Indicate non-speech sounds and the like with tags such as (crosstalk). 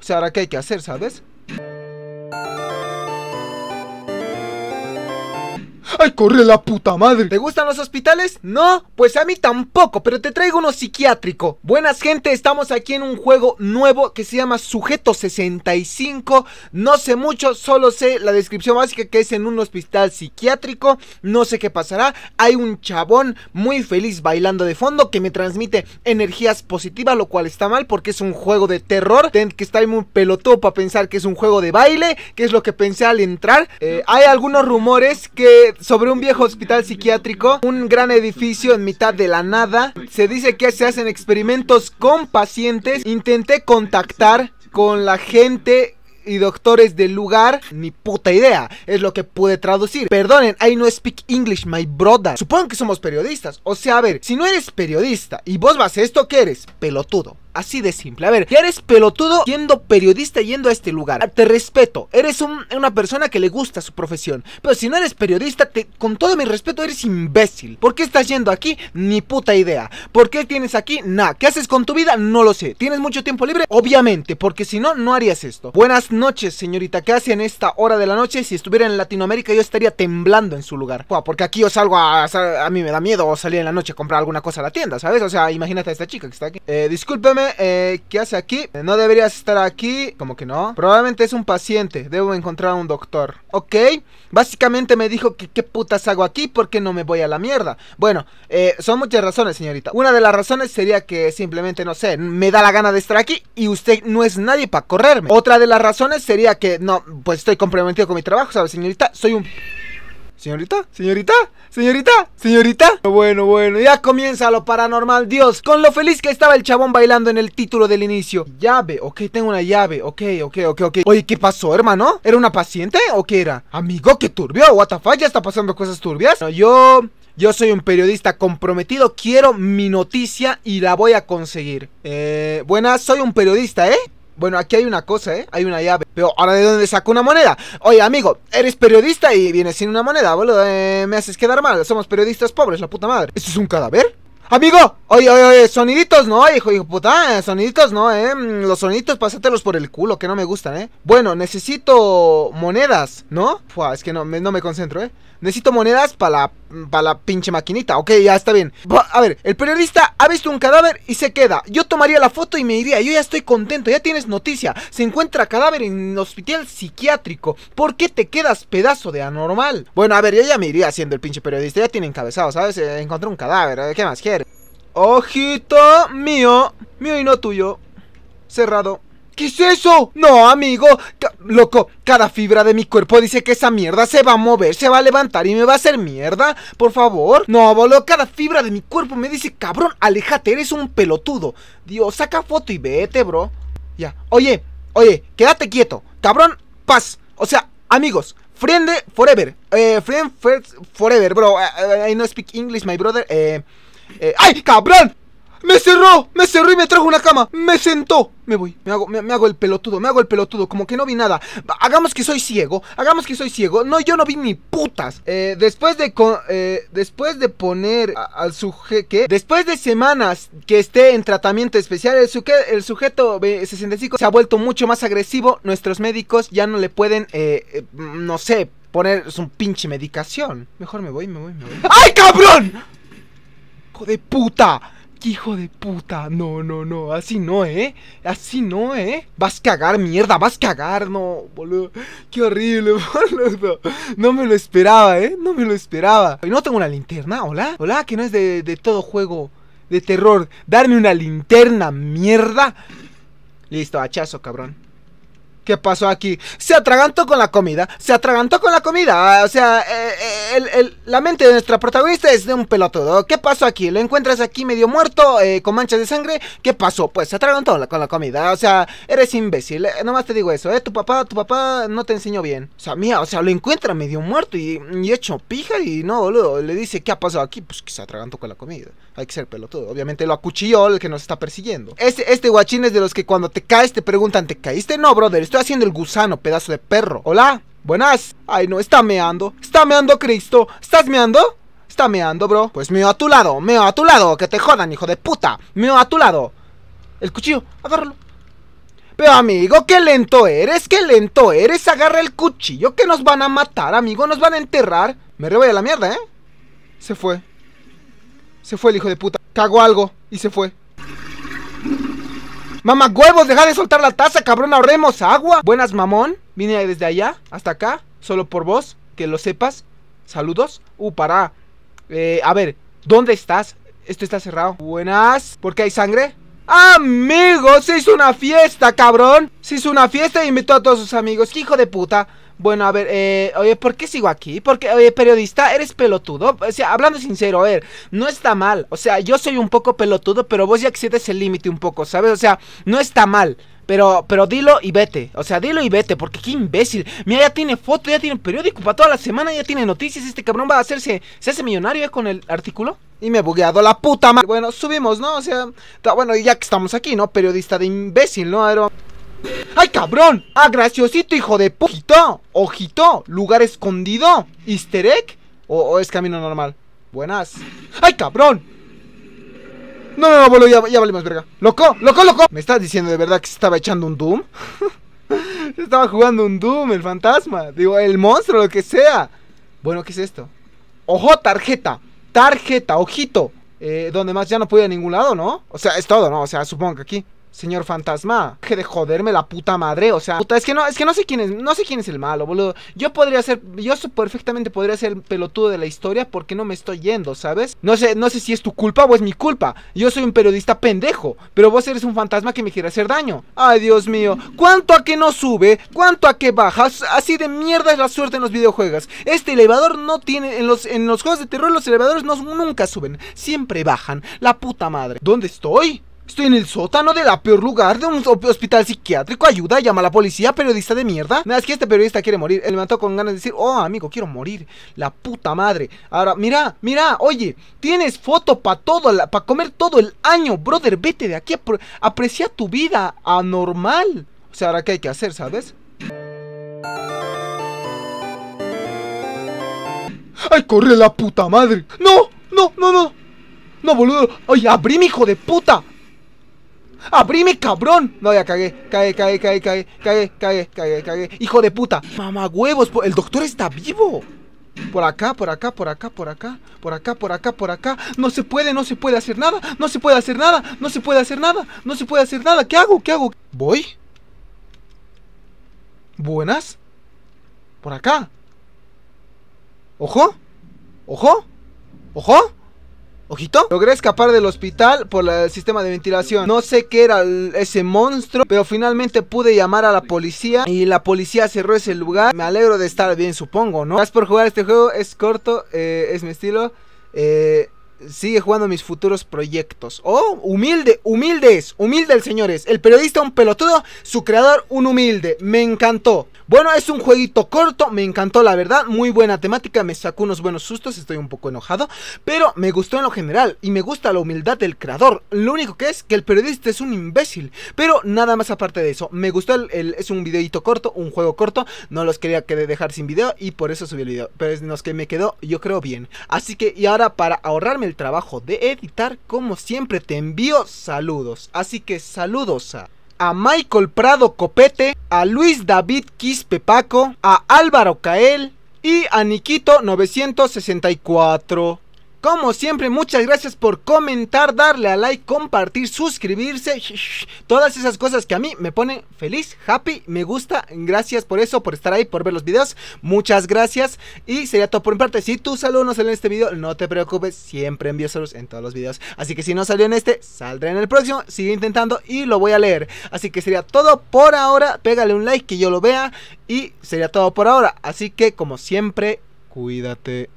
O sea, ahora qué hay que hacer, ¿sabes? ¡Ay, corre la puta madre! ¿Te gustan los hospitales? No, pues a mí tampoco, pero te traigo uno psiquiátrico. Buenas gente, estamos aquí en un juego nuevo que se llama Sujeto 65. No sé mucho, solo sé la descripción básica que es en un hospital psiquiátrico. No sé qué pasará. Hay un chabón muy feliz bailando de fondo que me transmite energías positivas, lo cual está mal porque es un juego de terror. Ten que estar muy pelotudo para pensar que es un juego de baile, que es lo que pensé al entrar. Eh, hay algunos rumores que sobre un viejo hospital psiquiátrico, un gran edificio en mitad de la nada. Se dice que se hacen experimentos con pacientes. Intenté contactar con la gente y doctores del lugar, ni puta idea, es lo que pude traducir. Perdonen, I no speak English, my brother. Supongo que somos periodistas. O sea, a ver, si no eres periodista y vos vas a esto, ¿qué eres? Pelotudo. Así de simple. A ver, ya eres pelotudo siendo periodista yendo a este lugar. Te respeto. Eres una persona que le gusta su profesión. Pero si no eres periodista, te, con todo mi respeto, eres imbécil. ¿Por qué estás yendo aquí? Ni puta idea. ¿Por qué tienes aquí? Nah. ¿Qué haces con tu vida? No lo sé. ¿Tienes mucho tiempo libre? Obviamente, porque si no, no harías esto. Buenas noches, señorita. ¿Qué hace en esta hora de la noche? Si estuviera en Latinoamérica, yo estaría temblando en su lugar. porque aquí yo salgo a, a, mí me da miedo salir en la noche a comprar alguna cosa a la tienda, ¿sabes? O sea, imagínate a esta chica que está aquí. Eh, discúlpeme eh, ¿qué hace aquí? No deberías estar aquí. Como que no. Probablemente es un paciente. Debo encontrar a un doctor. Ok. Básicamente me dijo que qué putas hago aquí porque no me voy a la mierda. Bueno, eh, son muchas razones, señorita. Una de las razones sería que simplemente, no sé, me da la gana de estar aquí y usted no es nadie para correrme. Otra de las razones sería que, no, pues estoy comprometido con mi trabajo, ¿sabes, señorita? Soy un... Señorita, señorita, señorita, señorita. Bueno, bueno, ya comienza lo paranormal, Dios. Con lo feliz que estaba el chabón bailando en el título del inicio. Llave, ok, tengo una llave, ok, ok, ok, ok. Oye, ¿qué pasó, hermano? ¿Era una paciente o qué era? Amigo, qué turbio, what the fuck, ya está pasando cosas turbias. yo... Yo soy un periodista comprometido, quiero mi noticia y la voy a conseguir. Eh, buenas, soy un periodista, ¿eh? Bueno, aquí hay una cosa, ¿eh? Hay una llave. Pero ahora de dónde saco una moneda. Oye, amigo, eres periodista y vienes sin una moneda, boludo. Eh, me haces quedar mal. Somos periodistas pobres, la puta madre. ¿Esto es un cadáver? Amigo, oye, oye, oye, soniditos no, hijo, hijo puta, eh, soniditos no, eh. Mm, los soniditos pásatelos por el culo, que no me gustan, eh. Bueno, necesito monedas, ¿no? Fua, es que no no me concentro, eh. Necesito monedas para la, la pinche maquinita. Ok, ya está bien. A ver, el periodista ha visto un cadáver y se queda. Yo tomaría la foto y me iría. Yo ya estoy contento, ya tienes noticia. Se encuentra cadáver en hospital psiquiátrico. ¿Por qué te quedas pedazo de anormal? Bueno, a ver, yo ya me iría siendo el pinche periodista. Ya tiene encabezado, ¿sabes? Eh, encontré un cadáver. Eh, ¿Qué más quiere? Ojito mío, mío y no tuyo. Cerrado. ¿Qué es eso? No, amigo. loco, cada fibra de mi cuerpo dice que esa mierda se va a mover, se va a levantar y me va a hacer mierda. Por favor. No, boludo, cada fibra de mi cuerpo me dice, cabrón, aléjate, eres un pelotudo. Dios, saca foto y vete, bro. Ya. Oye, oye, quédate quieto. Cabrón, paz. O sea, amigos, friend forever. Eh, friend forever, bro. I, I, no speak English, my brother. Eh, eh, ¡Ay, cabrón! ¡Me cerró! ¡Me cerró y me trajo una cama! ¡Me sentó! Me voy, me hago, me, hago el pelotudo, me hago el pelotudo, como que no vi nada. Hagamos que soy ciego, hagamos que soy ciego. No, yo no vi ni putas. Eh, después de eh, después de poner al sujeto, Después de semanas que esté en tratamiento especial, el, el sujeto 65 se ha vuelto mucho más agresivo. Nuestros médicos ya no le pueden, eh, eh, no sé, poner un pinche medicación. Mejor me voy, me voy, me voy. ¡Ay, cabrón! ¡Hijo de puta! hijo de puta! No, no, no, así no, ¿eh? Así no, ¿eh? Vas a cagar, mierda, vas a cagar, no, boludo. Qué horrible, (laughs) boludo. No me lo esperaba, ¿eh? No me lo esperaba. Y no tengo una linterna, ¿hola? ¿Hola? Que no es de, de todo juego de terror. Darme una linterna, mierda. Listo, hachazo, cabrón. ¿Qué pasó aquí? Se atragantó con la comida. Se atragantó con la comida. O sea, eh, eh, la mente de nuestra protagonista es de un pelotudo. ¿Qué pasó aquí? ¿Lo encuentras aquí medio muerto, eh, con manchas de sangre? ¿Qué pasó? Pues se atragantó con la comida. O sea, eres imbécil. nomás te digo eso, ¿eh? Tu papá, tu papá no te enseñó bien. O sea, mía, o sea, lo encuentra medio muerto y, hecho pija y no, boludo. Le dice, ¿qué ha pasado aquí? Pues que se atragantó con la comida. Hay que ser pelotudo. Obviamente lo acuchilló el que nos está persiguiendo. Este, este guachín es de los que cuando te caes te preguntan, ¿te caíste? No, brother estoy haciendo el gusano, pedazo de perro. Hola, buenas. Ay, no, está meando. Está meando, Cristo. ¿Estás meando? Está meando, bro. Pues meo a tu lado, meo a tu lado. Que te jodan, hijo de puta. Meo a tu lado. El cuchillo, agárralo. Pero amigo, qué lento eres, qué lento eres. Agarra el cuchillo que nos van a matar, amigo, nos van a enterrar. Me revoy a la mierda, ¿eh? Se fue. Se fue el hijo de puta. Cagó algo y se fue. Mamá huevos, deja de soltar la taza, cabrón, ahorremos agua. Buenas, mamón. Vine desde allá hasta acá, solo por vos, que lo sepas. Saludos. Uh, para. Eh, a ver, ¿dónde estás? Esto está cerrado. Buenas. ¿Por qué hay sangre? Amigos, se hizo una fiesta, cabrón. Se hizo una fiesta y invitó a todos sus amigos. ¿Qué hijo de puta? Bueno, a ver, eh, oye, ¿por qué sigo aquí? Porque, oye, periodista, eres pelotudo. O sea, hablando sincero, a ver, no está mal. O sea, yo soy un poco pelotudo, pero vos ya excedes el límite un poco, ¿sabes? O sea, no está mal. Pero, pero dilo y vete. O sea, dilo y vete, porque qué imbécil. Mira, ya tiene foto, ya tiene periódico para toda la semana, ya tiene noticias. Este cabrón va a hacerse, se hace millonario con el artículo. Y me he bugueado la puta madre. Bueno, subimos, ¿no? O sea, bueno, ya que estamos aquí, ¿no? Periodista de imbécil, ¿no? ¡Ay, cabrón! ¡Ah, graciosito, hijo de ojito! ¡Ojito! ¿Lugar escondido? ¿Easter egg? ¿O, es camino normal? Buenas. ¡Ay, cabrón! No, no, no, boludo, ya, ya más verga. ¡Loco! ¡Loco, loco! ¿Me estás diciendo de verdad que se estaba echando un Doom? (laughs) se estaba jugando un Doom, el fantasma. Digo, el monstruo, lo que sea. Bueno, ¿qué es esto? ¡Ojo, tarjeta! Tarjeta, ojito. Eh, donde más ya no puedo ir a ningún lado, ¿no? O sea, es todo, ¿no? O sea, supongo que aquí. Señor fantasma, deje de joderme la puta madre, o sea, puta, es que no, es que no sé quién es, no sé quién es el malo, boludo. Yo podría ser, yo perfectamente podría ser el pelotudo de la historia porque no me estoy yendo, ¿sabes? No sé, no sé si es tu culpa o es mi culpa. Yo soy un periodista pendejo, pero vos eres un fantasma que me quiere hacer daño. Ay, Dios mío, ¿cuánto a que no sube? ¿Cuánto a que bajas? Así de mierda es la suerte en los videojuegos. Este elevador no tiene, en los, en los juegos de terror los elevadores no, nunca suben, siempre bajan. La puta madre. ¿Dónde estoy? Estoy en el sótano de la peor lugar de un hospital psiquiátrico. Ayuda, llama a la policía, periodista de mierda. Nada, es que este periodista quiere morir. Él me con ganas de decir, oh, amigo, quiero morir. La puta madre. Ahora, mira, mira, oye, tienes foto para todo, para comer todo el año, brother. Vete de aquí, aprecia tu vida anormal. O sea, ahora qué hay que hacer, ¿sabes? ¡Ay, corre la puta madre! ¡No! ¡No, no, no! ¡No, boludo! ¡Oye, abrí, mi hijo de puta! ¡Abrime, cabrón! No, ya cagué, cagué, cagué, cagué, cagué, cagué, cagué, cagué, cagué. Hijo de puta. Mamá huevos, el doctor está vivo. Por acá, por acá, por acá, por acá, por acá, por acá, por acá. No se puede, no se puede hacer nada, no se puede hacer nada, no se puede hacer nada, no se puede hacer nada. ¿Qué hago? ¿Qué hago? ¿Voy? ¿Buenas? Por acá. ¿Ojo? ¿Ojo? ¿Ojo? Ojito. Logré escapar del hospital por el sistema de ventilación. No sé qué era ese monstruo, pero finalmente pude llamar a la policía y la policía cerró ese lugar. Me alegro de estar bien, supongo, ¿no? Gracias por jugar este juego, es corto, eh, es mi estilo. Eh, sigue jugando mis futuros proyectos. Oh, humilde, humildes, humilde señores. El periodista un pelotudo, su creador un humilde. Me encantó. Bueno, es un jueguito corto, me encantó la verdad, muy buena temática, me sacó unos buenos sustos, estoy un poco enojado, pero me gustó en lo general y me gusta la humildad del creador. Lo único que es que el periodista es un imbécil, pero nada más aparte de eso, me gustó el, es un videito corto, un juego corto, no los quería dejar sin video y por eso subí el video, pero es los que me quedó yo creo bien. Así que y ahora para ahorrarme el trabajo de editar, como siempre te envío saludos, así que saludos a a Michael Prado Copete, a Luis David Quispe Paco, a Álvaro Cael y a Nikito 964. Como siempre, muchas gracias por comentar, darle a like, compartir, suscribirse. Todas esas cosas que a mí me ponen feliz, happy, me gusta. Gracias por eso, por estar ahí, por ver los videos. Muchas gracias. Y sería todo por mi parte. Si tu saludo no salió en este video, no te preocupes. Siempre envío saludos en todos los videos. Así que si no salió en este, saldrá en el próximo. Sigue intentando y lo voy a leer. Así que sería todo por ahora. Pégale un like que yo lo vea. Y sería todo por ahora. Así que como siempre, cuídate.